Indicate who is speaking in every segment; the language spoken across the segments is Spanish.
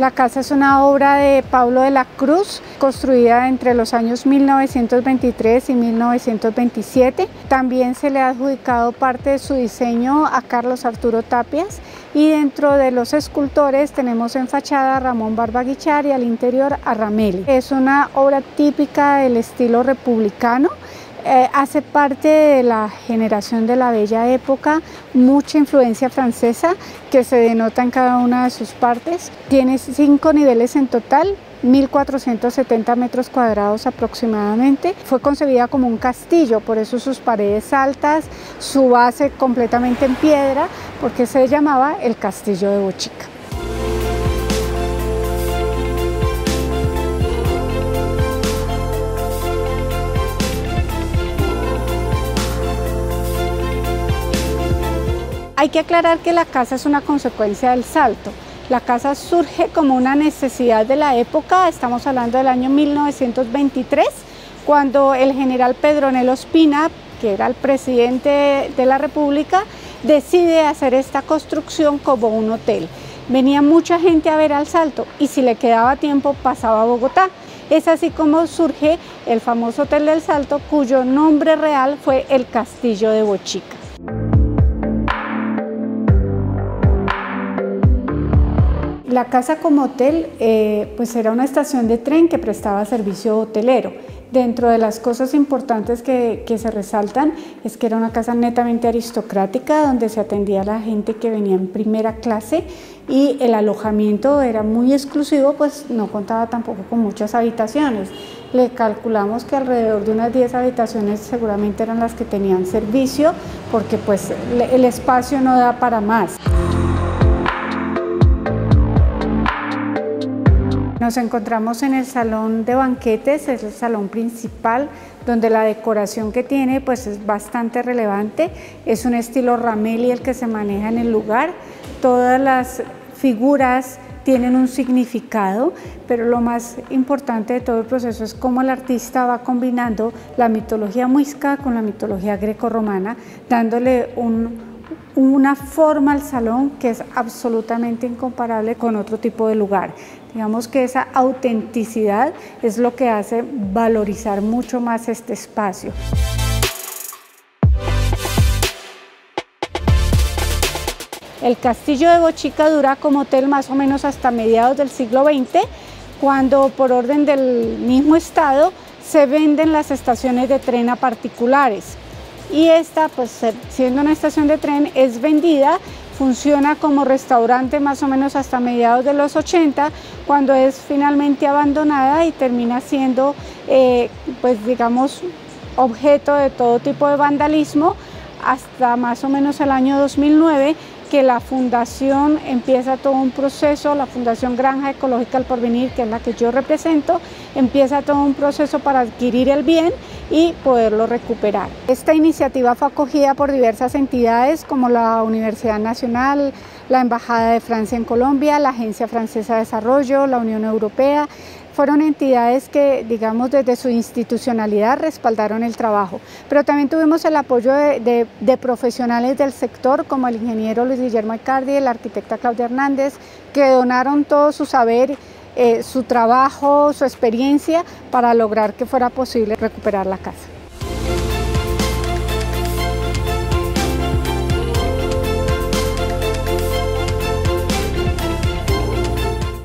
Speaker 1: La casa es una obra de Pablo de la Cruz, construida entre los años 1923 y 1927. También se le ha adjudicado parte de su diseño a Carlos Arturo Tapias y dentro de los escultores tenemos en fachada a Ramón Barbaguichar y al interior a Rameli. Es una obra típica del estilo republicano eh, hace parte de la generación de la bella época, mucha influencia francesa que se denota en cada una de sus partes. Tiene cinco niveles en total, 1.470 metros cuadrados aproximadamente. Fue concebida como un castillo, por eso sus paredes altas, su base completamente en piedra, porque se llamaba el Castillo de Bochica. Hay que aclarar que la casa es una consecuencia del salto. La casa surge como una necesidad de la época, estamos hablando del año 1923, cuando el general Pedronel Ospina, que era el presidente de la República, decide hacer esta construcción como un hotel. Venía mucha gente a ver al salto y si le quedaba tiempo pasaba a Bogotá. Es así como surge el famoso Hotel del Salto, cuyo nombre real fue el Castillo de Bochica. La casa como hotel eh, pues era una estación de tren que prestaba servicio hotelero. Dentro de las cosas importantes que, se resaltan es que era una casa netamente aristocrática donde se atendía a la gente que venía en primera clase y el alojamiento era muy exclusivo, pues no contaba tampoco con muchas habitaciones. Le calculamos que alrededor de unas 10 habitaciones seguramente eran las que tenían servicio porque pues el espacio no da para más. Nos encontramos en el salón de banquetes, es el salón principal, donde la decoración que tiene pues es bastante relevante. Es un estilo Ramelli el que se maneja en el lugar. Todas las figuras tienen un significado, pero lo más importante de todo el proceso es cómo el artista va combinando la mitología muisca con la mitología greco-romana, dándole una forma al salón que es absolutamente incomparable con otro tipo de lugar. Digamos que esa autenticidad es lo que hace valorizar mucho más este espacio. El castillo de Bochica dura como hotel más o menos hasta mediados del siglo XX, cuando por orden del mismo Estado se venden las estaciones de tren a particulares. Y esta, pues siendo una estación de tren, es vendida funciona como restaurante más o menos hasta mediados de los 80, cuando es finalmente abandonada y termina siendo, eh, pues digamos, objeto de todo tipo de vandalismo hasta más o menos el año 2009 que la fundación empieza todo un proceso, la Fundación Granja Ecológica al Porvenir, que es la que yo represento, empieza todo un proceso para adquirir el bien y poderlo recuperar. Esta iniciativa fue acogida por diversas entidades como la Universidad Nacional, la Embajada de Francia en Colombia, la Agencia Francesa de Desarrollo, la Unión Europea, fueron entidades que, digamos, desde su institucionalidad respaldaron el trabajo. Pero también tuvimos el apoyo de, profesionales del sector, como el ingeniero Luis Guillermo Icardi, la arquitecta Claudia Hernández, que donaron todo su saber, eh, su trabajo, su experiencia para lograr que fuera posible recuperar la casa.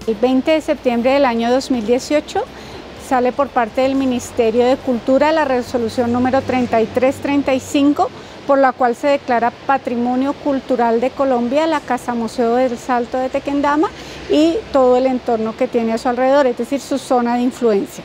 Speaker 1: El 20 de septiembre del año 2018 sale por parte del Ministerio de Cultura la resolución número 3335 por la cual se declara Patrimonio Cultural de Colombia la Casa Museo del Salto de Tequendama y todo el entorno que tiene a su alrededor, es decir, su zona de influencia.